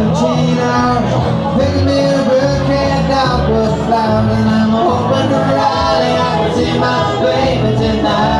17 hours Picking me a broken outward flower And I'm hoping to rally I can see my baby tonight.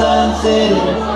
west